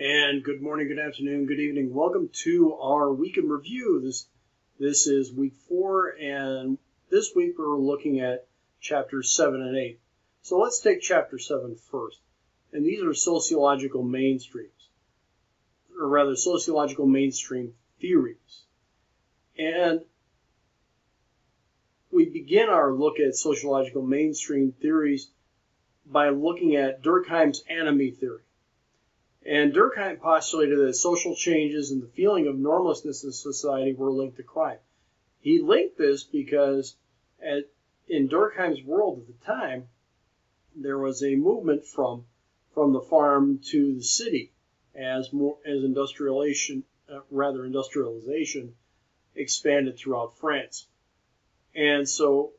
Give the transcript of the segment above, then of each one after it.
And good morning, good afternoon, good evening. Welcome to our week in review. This this is week four, and this week we're looking at chapters seven and eight. So let's take chapter seven first. And these are sociological mainstreams, or rather, sociological mainstream theories. And we begin our look at sociological mainstream theories by looking at Durkheim's anomie theory. And Durkheim postulated that social changes and the feeling of normlessness in society were linked to crime. He linked this because at, in Durkheim's world at the time, there was a movement from from the farm to the city as more as industrialization, uh, rather industrialization, expanded throughout France. And so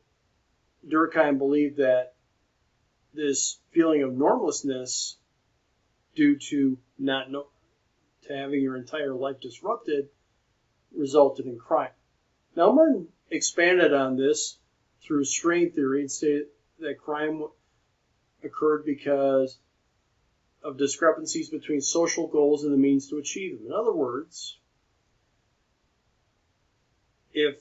Durkheim believed that this feeling of normlessness due to not know, to having your entire life disrupted resulted in crime. Now expanded on this through strain theory and stated that crime occurred because of discrepancies between social goals and the means to achieve them. In other words, if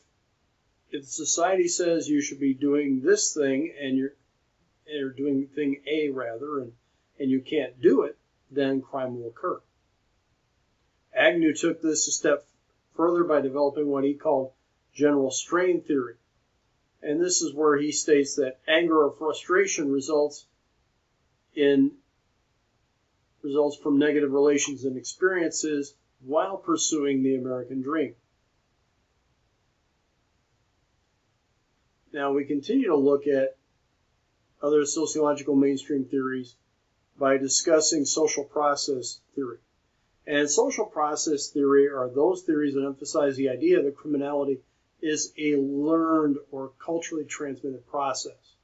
if society says you should be doing this thing and you're or doing thing A rather and and you can't do it, then crime will occur. Agnew took this a step further by developing what he called general strain theory. And this is where he states that anger or frustration results in results from negative relations and experiences while pursuing the American dream. Now we continue to look at other sociological mainstream theories by discussing social process theory. And social process theory are those theories that emphasize the idea that criminality is a learned or culturally transmitted process.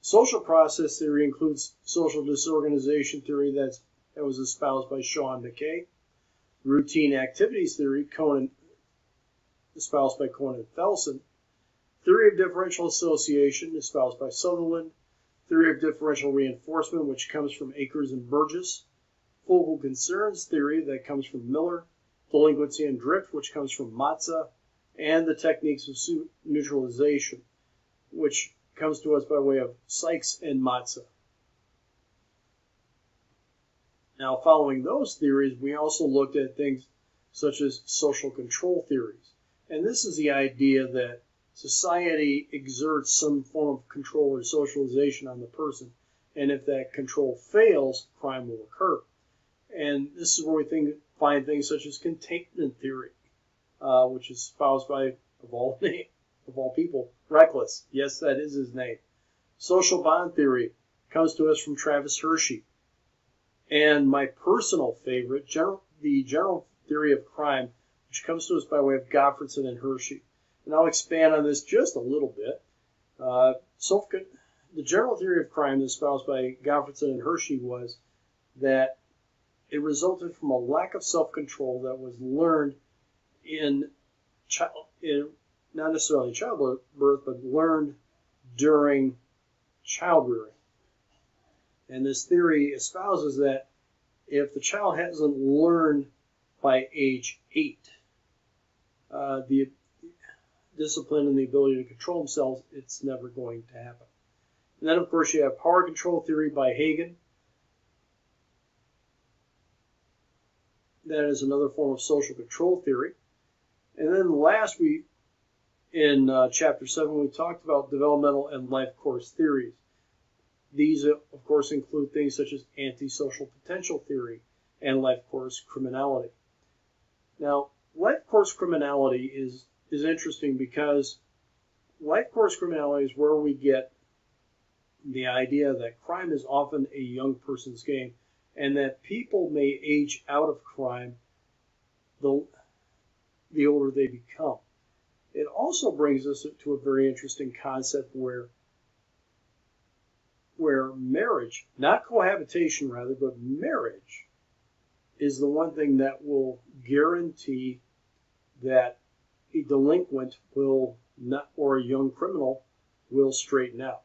Social process theory includes social disorganization theory that was espoused by and McKay, routine activities theory, Cohen, espoused by Cohen and Felson, theory of differential association, espoused by Sutherland, theory of differential reinforcement, which comes from Akers and Burgess, focal concerns theory that comes from Miller, delinquency and drift, which comes from Matza, and the techniques of neutralization, which comes to us by way of Sykes and Matza. Now, following those theories, we also looked at things such as social control theories. And this is the idea that society exerts some form of control or socialization on the person. And if that control fails, crime will occur. And this is where we think, find things such as containment theory, uh, which is espoused by, of all, name, of all people, Reckless. Yes, that is his name. Social bond theory comes to us from Travis Hirschi. And my personal favorite, general, the general theory of crime, which comes to us by way of Gottfredson and Hirschi and I'll expand on this just a little bit. Uh, self, the general theory of crime espoused by Gottfredson and Hirschi was that it resulted from a lack of self-control that was learned in, child, in not necessarily childbirth, but learned during child rearing. And this theory espouses that if the child hasn't learned by age eight, uh, the discipline and the ability to control themselves, it's never going to happen. And then, of course, you have power control theory by Hagan. That is another form of social control theory. And then last we, in uh, chapter 7, we talked about developmental and life course theories. These, uh, of course, include things such as antisocial potential theory and life course criminality. Now, life course criminality is is interesting because life course criminality is where we get the idea that crime is often a young person's game and that people may age out of crime the, the older they become. It also brings us to a very interesting concept where where marriage, not cohabitation rather, but marriage is the one thing that will guarantee that a delinquent will not, or a young criminal will straighten out.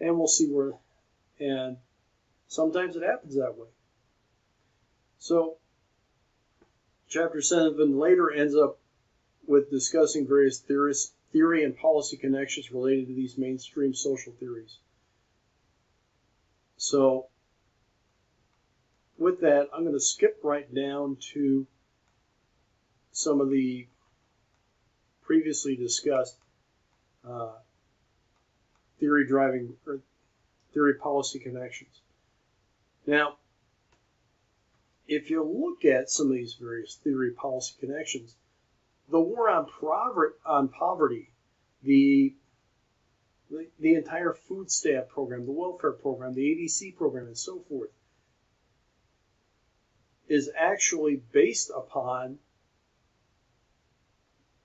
And we'll see where, and sometimes it happens that way. So, chapter 7 later ends up with discussing various theories, theory and policy connections related to these mainstream social theories. So, with that, I'm going to skip right down to some of the previously discussed uh, theory driving or theory policy connections. Now, if you look at some of these various theory policy connections, the war on, prover- on poverty, the, the, the entire food stamp program, the welfare program, the ADC program, and so forth, is actually based upon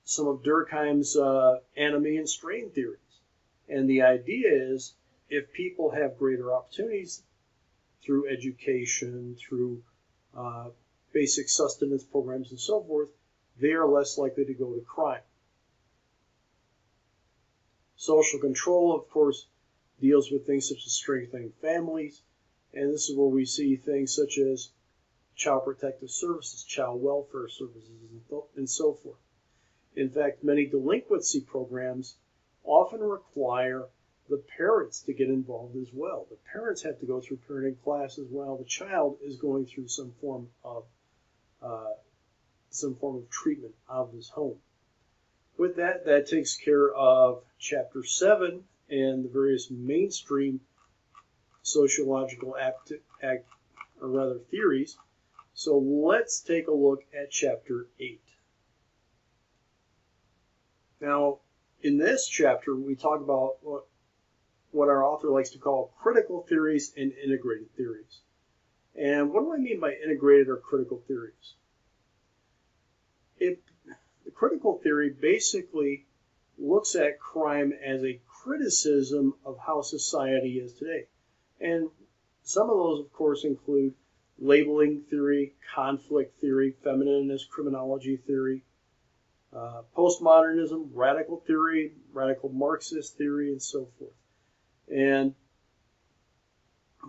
some of Durkheim's uh, anomie and strain theories. And the idea is if people have greater opportunities through education, through uh, basic sustenance programs, and so forth, they are less likely to go to crime. Social control, of course, deals with things such as strengthening families, and this is where we see things such as child protective services, child welfare services, and so forth. In fact, many delinquency programs often require the parents to get involved as well. The parents have to go through parenting classes while the child is going through some form of uh, some form of treatment of his home. With that, that takes care of chapter seven and the various mainstream sociological act, act or rather theories. So let's take a look at chapter eight. Now, in this chapter, we talk about what, what our author likes to call critical theories and integrated theories. And what do I mean by integrated or critical theories? It, the critical theory basically looks at crime as a criticism of how society is today. And some of those, of course, include labeling theory, conflict theory, feminist criminology theory, uh, postmodernism, radical theory, radical Marxist theory, and so forth. And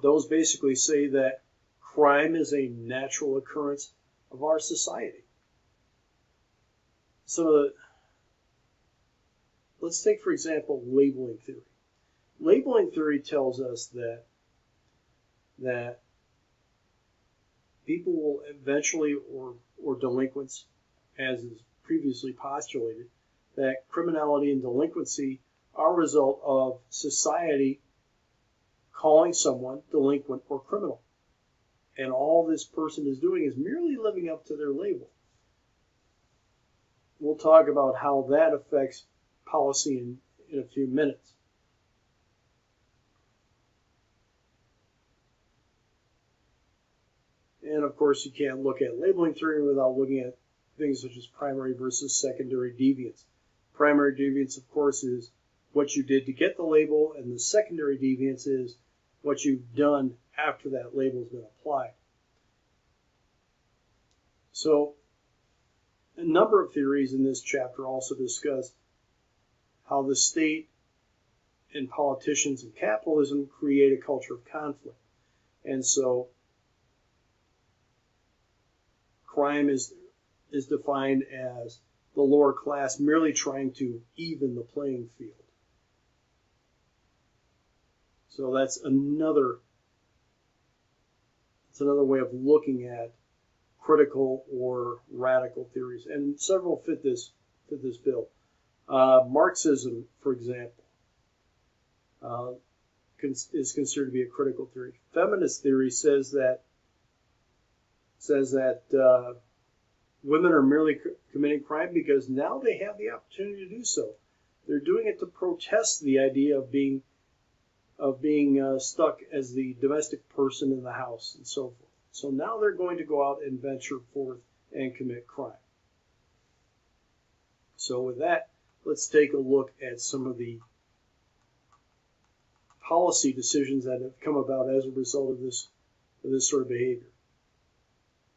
those basically say that crime is a natural occurrence of our society. So, let's take, for example, labeling theory. Labeling theory tells us that that people will eventually, or or delinquents, as is previously postulated that criminality and delinquency are a result of society calling someone delinquent or criminal. And all this person is doing is merely living up to their label. We'll talk about how that affects policy in, in a few minutes. And of course, you can't look at labeling theory without looking at things such as primary versus secondary deviance. Primary deviance, of course, is what you did to get the label, and the secondary deviance is what you've done after that label has been applied. So, a number of theories in this chapter also discuss how the state and politicians and capitalism create a culture of conflict. And so, crime is is defined as the lower class merely trying to even the playing field. So that's another it's another way of looking at critical or radical theories, and several fit this fit this bill. Uh, Marxism, for example, uh, is considered to be a critical theory. Feminist theory says that says that uh, women are merely committing crime because now they have the opportunity to do so. They're doing it to protest the idea of being of being uh, stuck as the domestic person in the house and so forth. So now they're going to go out and venture forth and commit crime. So with that, let's take a look at some of the policy decisions that have come about as a result of this of this sort of behavior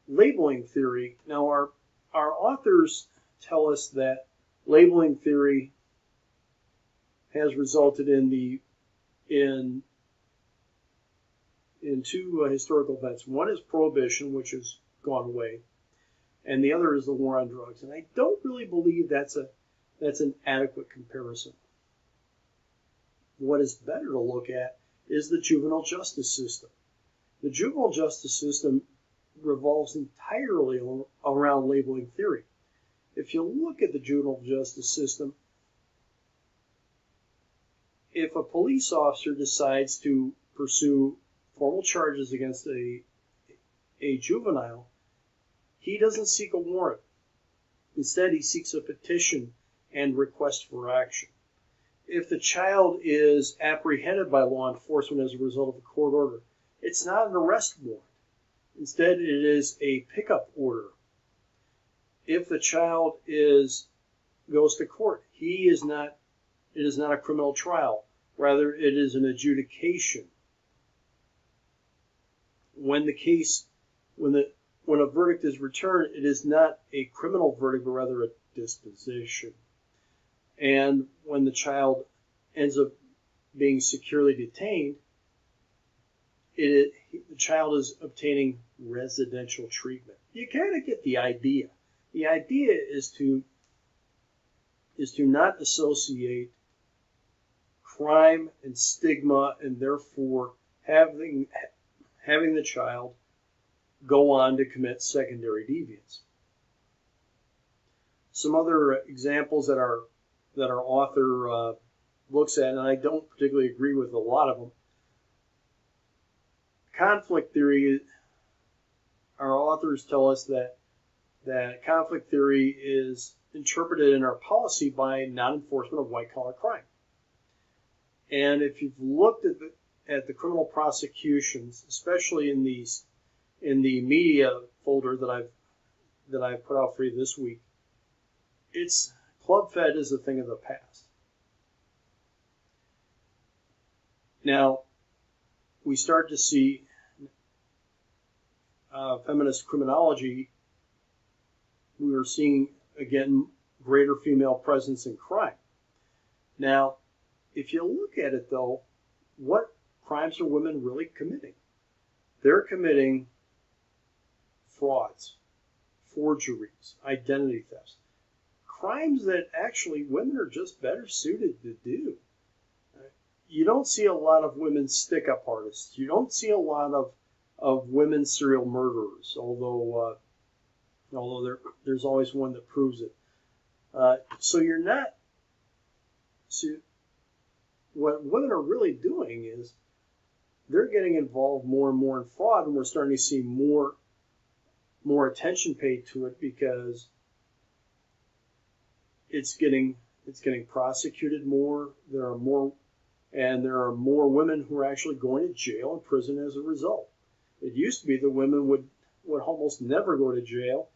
labeling theory. Now, our, our authors tell us that labeling theory has resulted in the in in two uh, historical events. One is prohibition, which has gone away, and the other is the war on drugs. And I don't really believe that's a that's an adequate comparison. What is better to look at is the juvenile justice system. The juvenile justice system revolves entirely around labeling theory. If you look at the juvenile justice system, if a police officer decides to pursue formal charges against a, a juvenile, he doesn't seek a warrant. Instead, he seeks a petition and request for action. If the child is apprehended by law enforcement as a result of a court order, it's not an arrest warrant. Instead, it is a pickup order. If the child is goes to court, he is not it is not a criminal trial. Rather, it is an adjudication. When the case when the when a verdict is returned, it is not a criminal verdict, but rather a disposition. And when the child ends up being securely detained, it, the child is obtaining residential treatment. You kind of get the idea. The idea is to is to not associate crime and stigma and therefore having having the child go on to commit secondary deviance. Some other examples that our that our author uh, looks at, and I don't particularly agree with a lot of them. Conflict theory. Our authors tell us that that conflict theory is interpreted in our policy by non-enforcement of white-collar crime. And if you've looked at the at the criminal prosecutions, especially in these in the media folder that I've that I've put out for you this week, it's Club Fed is a thing of the past. Now, we start to see uh, feminist criminology. We are seeing again greater female presence in crime. Now, if you look at it though, what crimes are women really committing? They're committing frauds, forgeries, identity thefts crimes that actually women are just better suited to do. You don't see a lot of women stick up artists. You don't see a lot of, of women serial murderers, although uh, although there, there's always one that proves it. Uh, so you're not. See, what women are really doing is they're getting involved more and more in fraud, and we're starting to see more more attention paid to it because it's getting it's getting prosecuted more. There are more, and there are more women who are actually going to jail and prison as a result. It used to be that women would would almost never go to jail,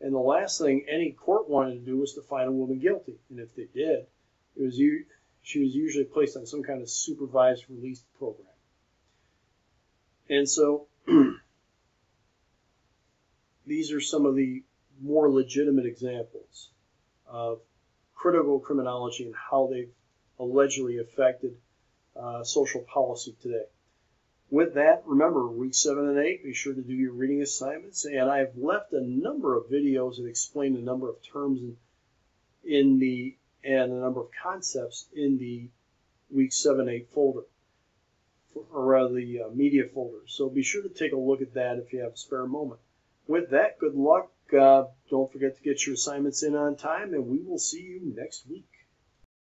and the last thing any court wanted to do was to find a woman guilty. And if they did, it was she was usually placed on some kind of supervised release program. And so these are some of the more legitimate examples of critical criminology and how they've allegedly affected uh, social policy today. With that, remember week seven and eight, be sure to do your reading assignments. And I've left a number of videos that explain a number of terms in, in the and a number of concepts in the week seven eight folder, or rather the uh, media folder. So be sure to take a look at that if you have a spare moment. With that, good luck uh, don't forget to get your assignments in on time, and we will see you next week.